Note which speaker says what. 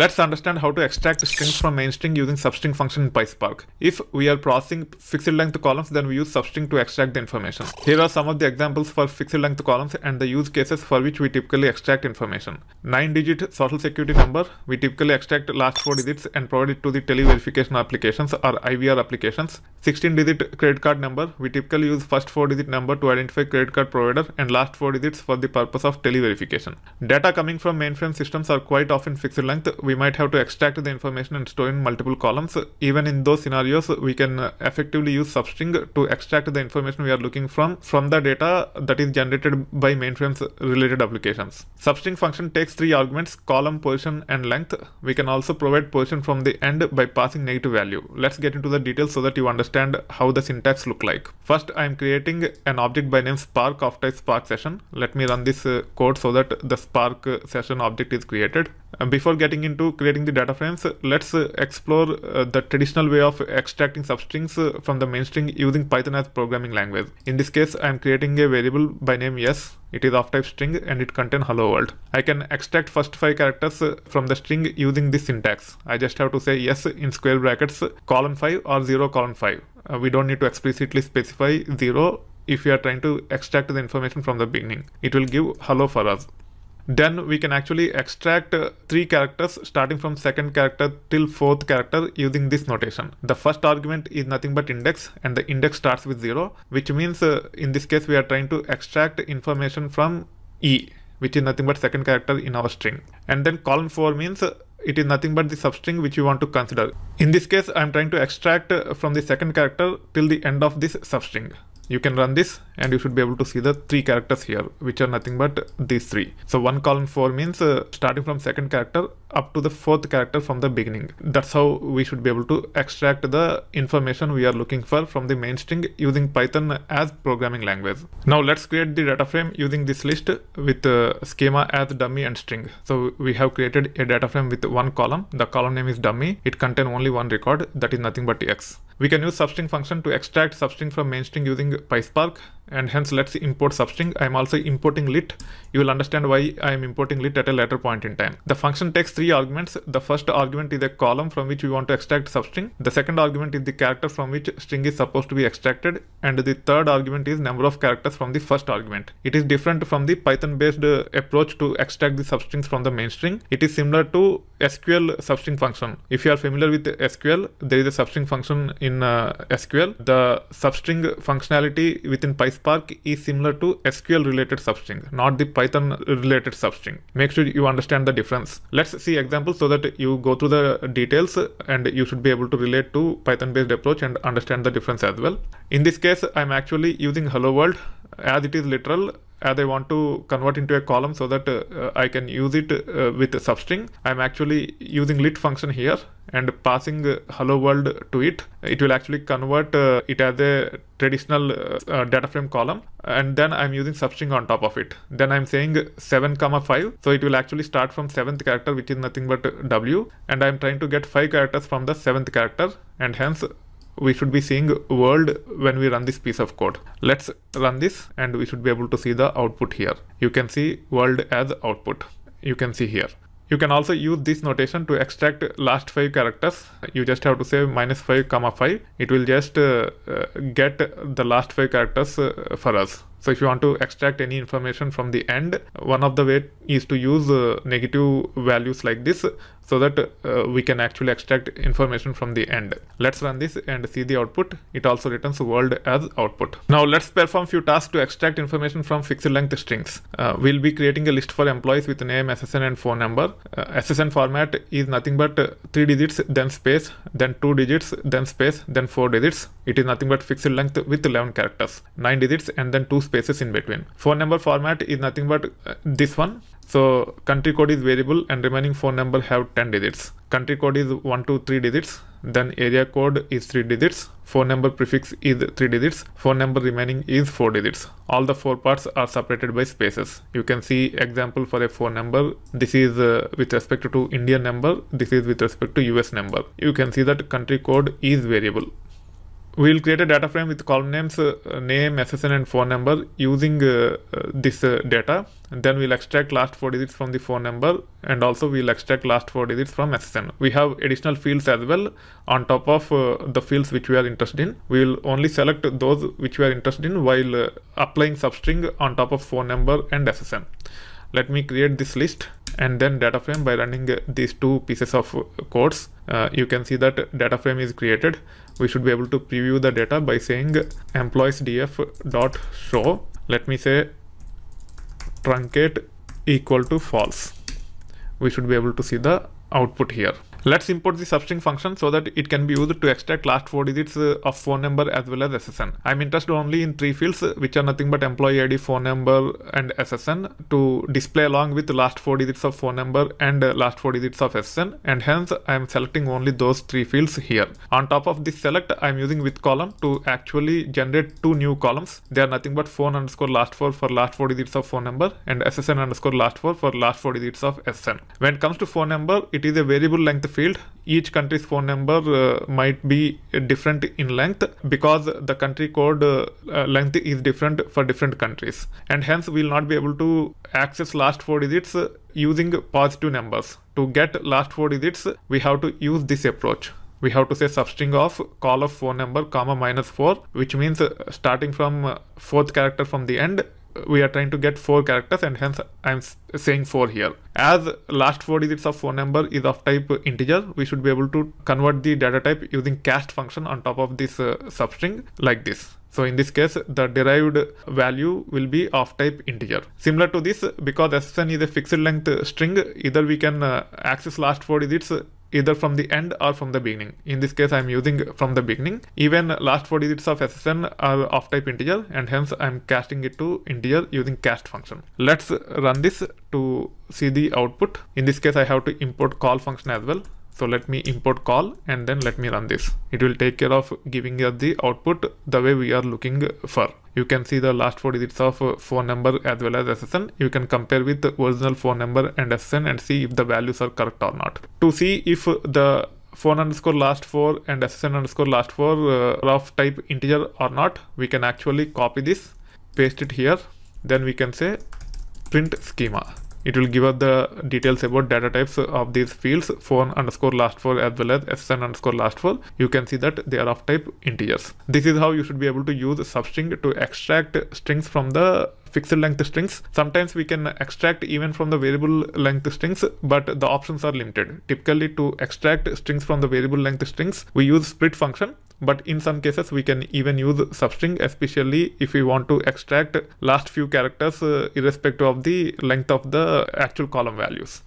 Speaker 1: Let's understand how to extract strings from main string using substring function in PySpark. If we are processing fixed length columns, then we use substring to extract the information. Here are some of the examples for fixed length columns and the use cases for which we typically extract information. 9 digit social security number, we typically extract last 4 digits and provide it to the tele verification applications or IVR applications. 16 digit credit card number, we typically use first 4 digit number to identify credit card provider and last 4 digits for the purpose of tele verification. Data coming from mainframe systems are quite often fixed length we might have to extract the information and store in multiple columns. Even in those scenarios, we can uh, effectively use substring to extract the information we are looking from from the data that is generated by mainframes related applications. Substring function takes three arguments, column, position, and length. We can also provide position from the end by passing negative value. Let's get into the details so that you understand how the syntax look like. First, I am creating an object by name spark after spark session. Let me run this uh, code so that the spark uh, session object is created. Uh, before getting into creating the data frames, let's uh, explore uh, the traditional way of extracting substrings from the main string using Python as programming language. In this case, I am creating a variable by name yes. It is of type string and it contains hello world. I can extract first five characters from the string using this syntax. I just have to say yes in square brackets colon 5 or 0 colon 5. Uh, we don't need to explicitly specify 0 if we are trying to extract the information from the beginning. It will give hello for us then we can actually extract uh, three characters starting from second character till fourth character using this notation. The first argument is nothing but index and the index starts with 0 which means uh, in this case we are trying to extract information from E which is nothing but second character in our string. And then column 4 means uh, it is nothing but the substring which you want to consider. In this case I am trying to extract from the second character till the end of this substring you can run this and you should be able to see the three characters here which are nothing but these three. So one column four means uh, starting from second character up to the fourth character from the beginning. That's how we should be able to extract the information we are looking for from the main string using python as programming language. Now let's create the data frame using this list with uh, schema as dummy and string. So we have created a data frame with one column. The column name is dummy. It contains only one record. That is nothing but x. We can use substring function to extract substring from main string using PySpark and hence let's import substring. I'm also importing lit. You will understand why I am importing lit at a later point in time. The function takes three arguments. The first argument is a column from which we want to extract substring. The second argument is the character from which string is supposed to be extracted. And the third argument is number of characters from the first argument. It is different from the Python based approach to extract the substrings from the main string. It is similar to SQL substring function. If you are familiar with SQL, there is a substring function in uh, SQL. The substring functionality within PySpark is similar to SQL related substring, not the Python related substring. Make sure you understand the difference. Let's see examples so that you go through the details and you should be able to relate to Python based approach and understand the difference as well. In this case, I'm actually using hello world as it is literal as I want to convert into a column so that uh, I can use it uh, with a substring. I'm actually using lit function here and passing uh, hello world to it. It will actually convert uh, it as a traditional uh, data frame column and then I'm using substring on top of it. Then I'm saying 7 comma 5 so it will actually start from 7th character which is nothing but W and I'm trying to get 5 characters from the 7th character and hence we should be seeing world when we run this piece of code. Let's run this and we should be able to see the output here. You can see world as output. You can see here. You can also use this notation to extract last five characters. You just have to say minus 5 comma 5. It will just uh, uh, get the last five characters uh, for us. So if you want to extract any information from the end, one of the way is to use uh, negative values like this so that uh, we can actually extract information from the end. Let's run this and see the output. It also returns world as output. Now let's perform few tasks to extract information from fixed length strings. Uh, we'll be creating a list for employees with name, SSN and phone number. Uh, SSN format is nothing but uh, 3 digits, then space, then 2 digits, then space, then 4 digits. It is nothing but fixed length with 11 characters, 9 digits and then 2 spaces in between. Phone number format is nothing but uh, this one so country code is variable and remaining phone number have 10 digits. Country code is 1 to 3 digits. Then area code is 3 digits. Phone number prefix is 3 digits. Phone number remaining is 4 digits. All the four parts are separated by spaces. You can see example for a phone number. This is uh, with respect to Indian number. This is with respect to US number. You can see that country code is variable. We'll create a data frame with column names uh, name ssn and phone number using uh, uh, this uh, data. And then we'll extract last four digits from the phone number and also we'll extract last four digits from ssn we have additional fields as well on top of uh, the fields which we are interested in. We will only select those which we are interested in while uh, applying substring on top of phone number and ssn let me create this list and then data frame by running these two pieces of codes uh, you can see that data frame is created. We should be able to preview the data by saying employees df dot show. Let me say truncate equal to false. We should be able to see the output here Let's import the substring function so that it can be used to extract last four digits uh, of phone number as well as SSN. I'm interested only in three fields uh, which are nothing but employee ID, phone number and SSN to display along with last four digits of phone number and uh, last four digits of SSN and hence I'm selecting only those three fields here. On top of this select I'm using with column to actually generate two new columns. They are nothing but phone underscore last four for last four digits of phone number and SSN underscore last four for last four digits of SSN. When it comes to phone number it is a variable length field each country's phone number uh, might be different in length because the country code uh, uh, length is different for different countries. And hence we will not be able to access last four digits using positive numbers. To get last four digits we have to use this approach. We have to say substring of col of phone number comma minus 4 which means starting from fourth character from the end we are trying to get four characters and hence I'm saying four here. As last four digits of phone number is of type integer, we should be able to convert the data type using cast function on top of this uh, substring like this. So in this case, the derived value will be of type integer. Similar to this, because SSN is a fixed length string, either we can uh, access last four digits either from the end or from the beginning. In this case, I'm using from the beginning. Even last four digits of SSN are of type integer and hence I'm casting it to integer using cast function. Let's run this to see the output. In this case, I have to import col function as well. So let me import col and then let me run this. It will take care of giving us the output the way we are looking for. You can see the last four digits of phone number as well as SSN. You can compare with the original phone number and SSN and see if the values are correct or not. To see if the phone underscore last four and SSN underscore last four uh, of type integer or not, we can actually copy this, paste it here. Then we can say print schema it will give us the details about data types of these fields phone underscore last four as well as SSN underscore last four. You can see that they are of type integers. This is how you should be able to use substring to extract strings from the fixed length strings. Sometimes we can extract even from the variable length strings, but the options are limited. Typically to extract strings from the variable length strings, we use split function but in some cases we can even use substring especially if we want to extract last few characters uh, irrespective of the length of the actual column values